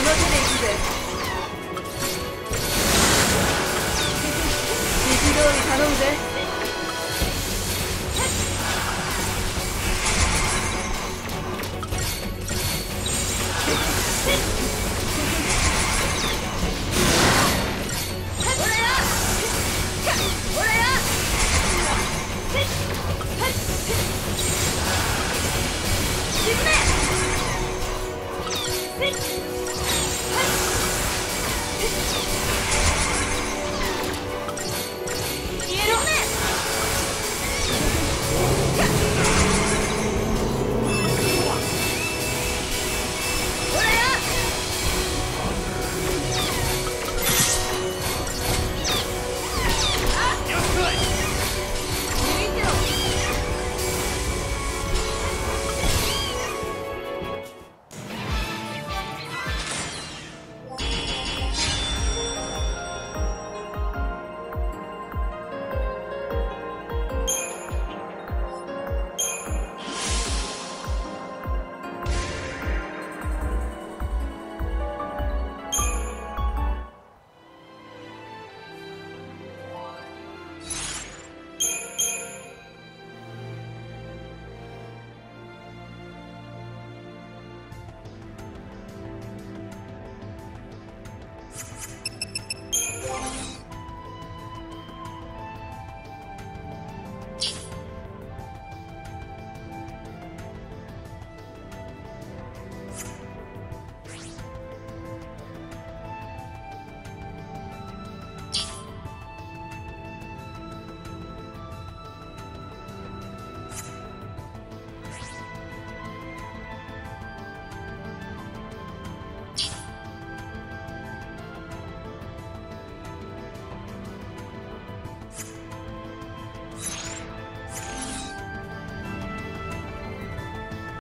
que no